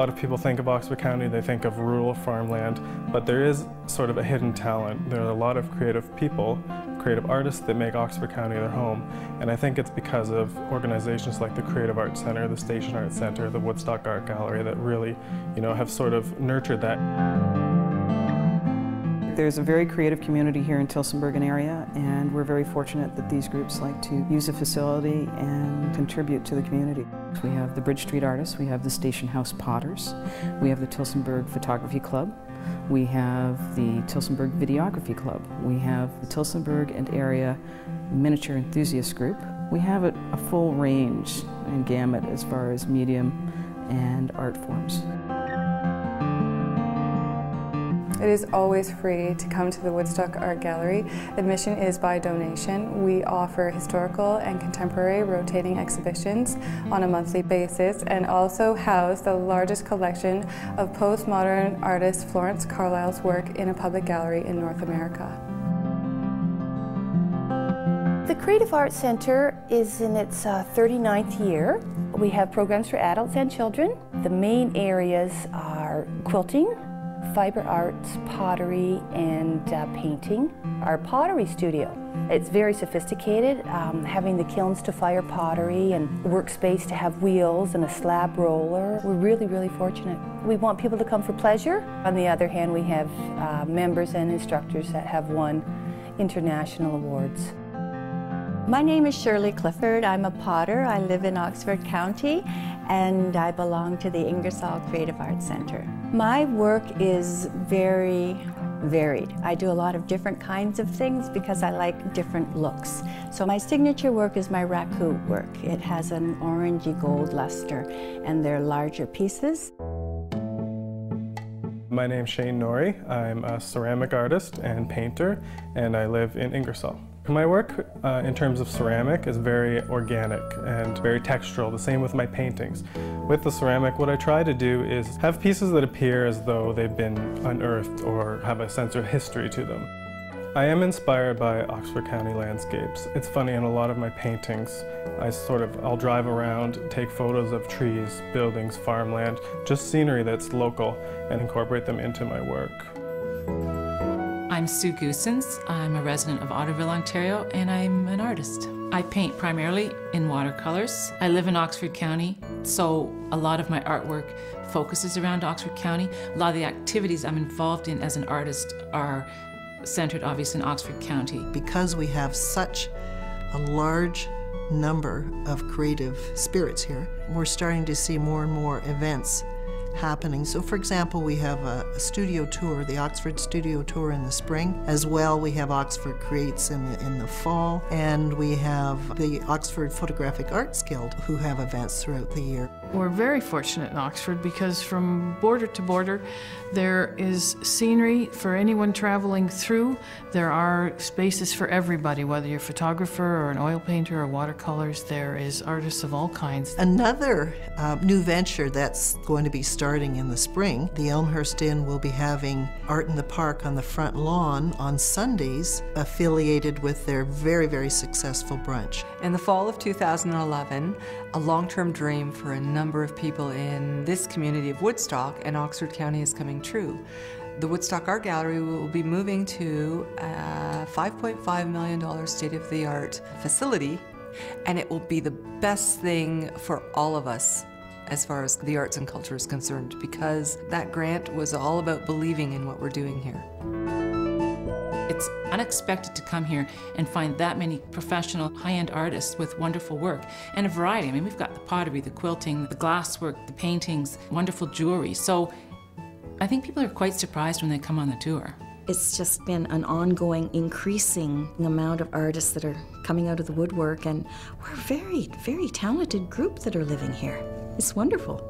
lot of people think of Oxford County, they think of rural farmland, but there is sort of a hidden talent. There are a lot of creative people, creative artists that make Oxford County their home, and I think it's because of organizations like the Creative Arts Center, the Station Arts Center, the Woodstock Art Gallery that really, you know, have sort of nurtured that. There's a very creative community here in Tillsonburg area, and we're very fortunate that these groups like to use the facility and contribute to the community. We have the Bridge Street Artists, we have the Station House Potters, we have the Tillsonburg Photography Club, we have the Tillsonburg Videography Club, we have the Tillsonburg and Area Miniature Enthusiast Group. We have a, a full range and gamut as far as medium and art forms. It is always free to come to the Woodstock Art Gallery. Admission is by donation. We offer historical and contemporary rotating exhibitions on a monthly basis and also house the largest collection of postmodern artist Florence Carlyle's work in a public gallery in North America. The Creative Arts Center is in its uh, 39th year. We have programs for adults and children. The main areas are quilting, fiber arts, pottery, and uh, painting. Our pottery studio, it's very sophisticated, um, having the kilns to fire pottery and workspace to have wheels and a slab roller. We're really, really fortunate. We want people to come for pleasure. On the other hand, we have uh, members and instructors that have won international awards. My name is Shirley Clifford. I'm a potter. I live in Oxford County and I belong to the Ingersoll Creative Arts Center. My work is very varied. I do a lot of different kinds of things because I like different looks. So my signature work is my raku work. It has an orangey gold luster and they're larger pieces. My name's Shane Nori. I'm a ceramic artist and painter and I live in Ingersoll. My work uh, in terms of ceramic is very organic and very textural, the same with my paintings. With the ceramic, what I try to do is have pieces that appear as though they've been unearthed or have a sense of history to them. I am inspired by Oxford County landscapes. It's funny, in a lot of my paintings, I sort of, I'll drive around, take photos of trees, buildings, farmland, just scenery that's local, and incorporate them into my work. I'm Sue Goosens. I'm a resident of Otterville, Ontario, and I'm an artist. I paint primarily in watercolors. I live in Oxford County, so a lot of my artwork focuses around Oxford County. A lot of the activities I'm involved in as an artist are centered obviously in Oxford County. Because we have such a large number of creative spirits here, we're starting to see more and more events happening. So for example, we have a, a, studio tour, the Oxford Studio Tour in the spring. As well, we have Oxford Creates in the, in the fall, and we have the Oxford Photographic Arts Guild who have events throughout the year. We're very fortunate in Oxford because from border to border, there is scenery for anyone traveling through. There are spaces for everybody, whether you're a photographer or an oil painter or watercolors. There is artists of all kinds. Another uh, new venture that's going to be starting in the spring, the Elmhurst Inn will be having Art in the Park on the front lawn on Sundays, affiliated with their very, very successful brunch. In the fall of 2011, a long-term dream for a number of people in this community of Woodstock and Oxford County is coming true. The Woodstock Art Gallery will be moving to a $5.5 million state-of-the-art facility, and it will be the best thing for all of us as far as the arts and culture is concerned because that grant was all about believing in what we're doing here. It's unexpected to come here and find that many professional, high-end artists with wonderful work and a variety. I mean, we've got the pottery, the quilting, the glasswork, the paintings, wonderful jewelry. So I think people are quite surprised when they come on the tour. It's just been an ongoing, increasing amount of artists that are coming out of the woodwork, and we're a very, very talented group that are living here. It's wonderful.